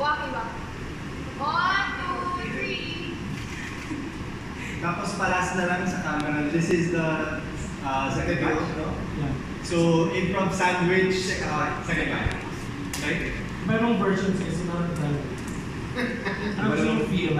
Walking, walking. One, two, three. Tapos palas na lang sa camera. This is the uh, second batch, no? Yeah. So, improv sandwich, uh, second batch. Right? Mayroong versions kasi na rin tayo. Ano yung feel?